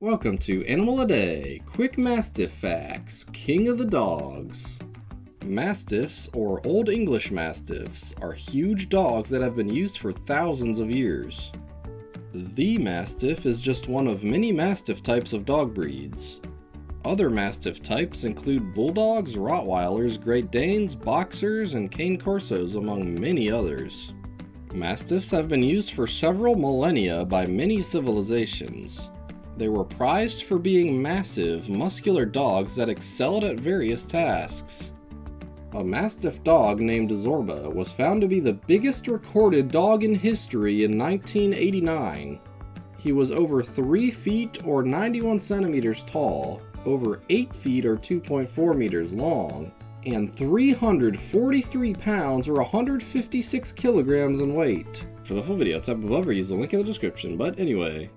Welcome to Animal a Day, Quick Mastiff Facts, King of the Dogs. Mastiffs, or Old English Mastiffs, are huge dogs that have been used for thousands of years. The Mastiff is just one of many Mastiff types of dog breeds. Other Mastiff types include Bulldogs, Rottweilers, Great Danes, Boxers, and Cane Corsos, among many others. Mastiffs have been used for several millennia by many civilizations. They were prized for being massive, muscular dogs that excelled at various tasks. A Mastiff dog named Zorba was found to be the biggest recorded dog in history in 1989. He was over 3 feet or 91 centimeters tall, over 8 feet or 2.4 meters long, and 343 pounds or 156 kilograms in weight. For the full video, tap above or use the link in the description, but anyway,